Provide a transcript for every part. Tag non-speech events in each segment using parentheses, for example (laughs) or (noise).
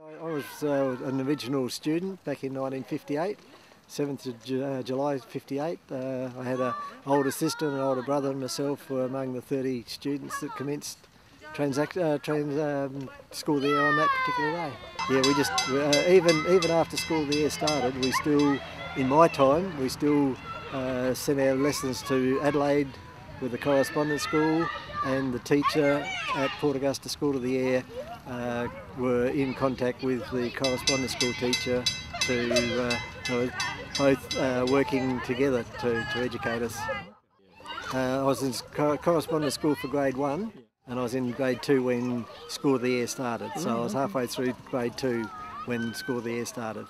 I was uh, an original student back in 1958, 7th of Ju- uh, July 58. Uh, I had an older sister and an older brother and myself were among the 30 students that commenced transact, uh, trans, um, school there on that particular day. Yeah, we just, uh, even, even after school there started, we still, in my time, we still uh, sent our lessons to Adelaide with the correspondence school and the teacher at Port Augusta School of the Air uh, were in contact with the correspondence school teacher to uh, both uh, working together to, to educate us. Uh, I was in cor- correspondence school for grade one and I was in grade two when School of the Air started. So I was halfway through grade two when School of the Air started.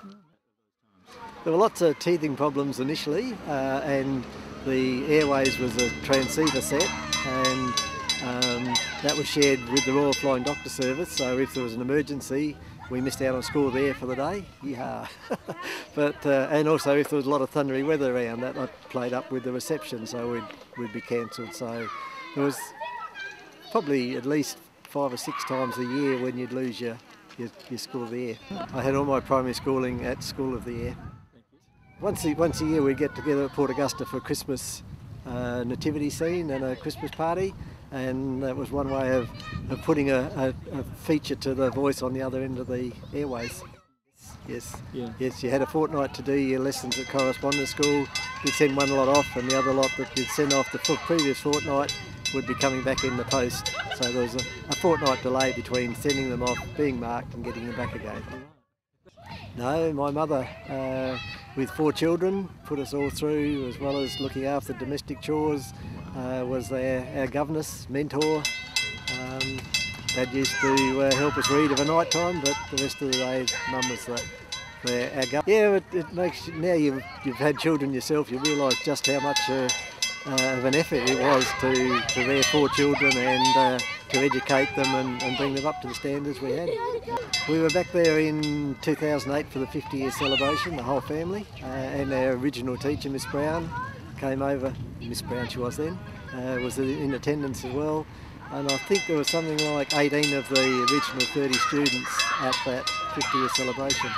There were lots of teething problems initially, uh, and the Airways was a transceiver set, and um, that was shared with the Royal Flying Doctor Service. So if there was an emergency, we missed out on school there for the day. Yeah, (laughs) but uh, and also if there was a lot of thundery weather around, that played up with the reception, so we'd we'd be cancelled. So there was probably at least five or six times a year when you'd lose your, your, your School of the. I had all my primary schooling at School of the Air. Once a, once a year we'd get together at Port Augusta for Christmas uh, nativity scene and a Christmas party and that was one way of, of putting a, a, a feature to the voice on the other end of the airways. Yes, Yeah. yes, you had a fortnight to do your lessons at correspondence school. You'd send one lot off and the other lot that you'd send off the previous fortnight would be coming back in the post. So there was a, a fortnight delay between sending them off, being marked and getting them back again. No, my mother, uh, with four children, put us all through, as well as looking after domestic chores, uh, was our, our governess, mentor. Um, Dad used to uh, help us read of a night time, but the rest of the day, Mum was the, the, our governess. Yeah, it, it makes now you've, you've had children yourself, you realise just how much uh, uh, of an effort it was to, to their four children and uh, to educate them and, and bring them up to the standards we had. We were back there in 2008 for the 50 year celebration, the whole family, uh, and our original teacher, Miss Brown, came over. Miss Brown, she was then, uh, was in attendance as well. And I think there was something like 18 of the original 30 students at that 50 year celebration.